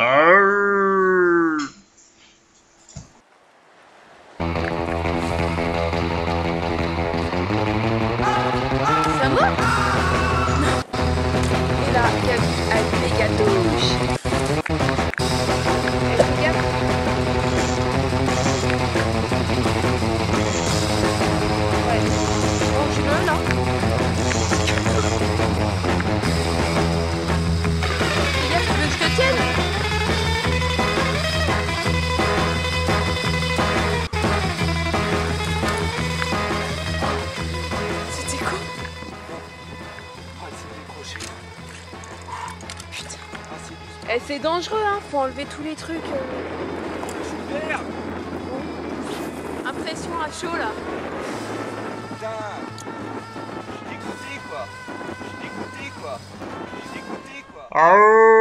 Arr! Eh, c'est dangereux, hein. Faut enlever tous les trucs. Euh. Super. Impression à chaud, là. Putain. Je suis dégoûté, quoi. Je suis dégoûté, quoi. Je suis dégoûté, quoi. Ah.